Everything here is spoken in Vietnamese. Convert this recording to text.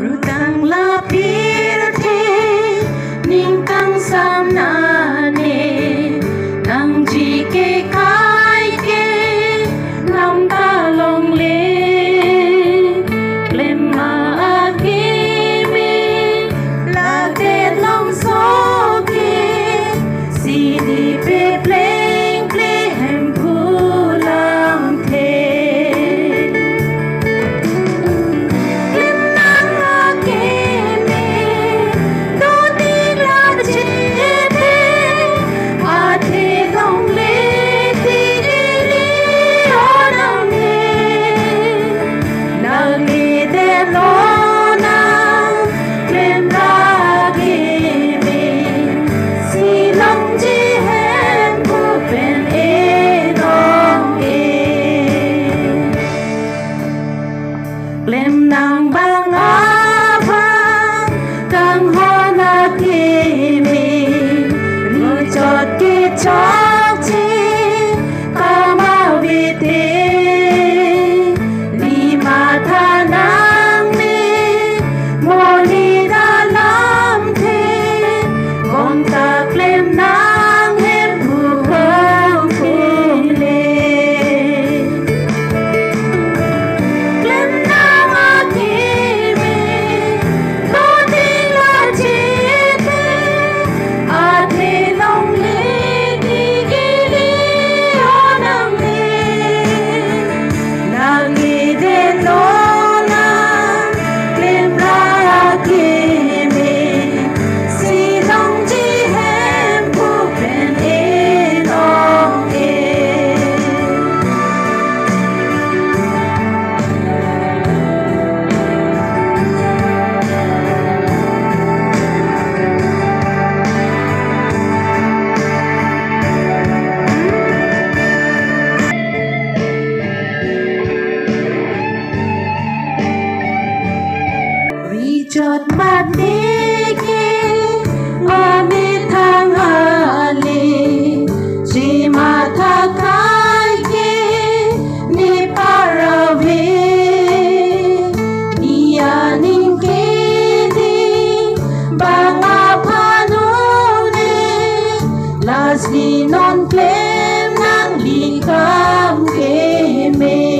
rutang la pirte ning kang sam na ne nang ji ke kai ke lam ta long le lem ma ki mi la te long so ke si di. lem nang bang pha kang hona ti mi. Ru chot ki chot chợt ban đi khi mà mi thang hà li chỉ mà tha khai khi ni paravi ni anin ki đi ba nga panu ni las ni non klem nang li kam ke me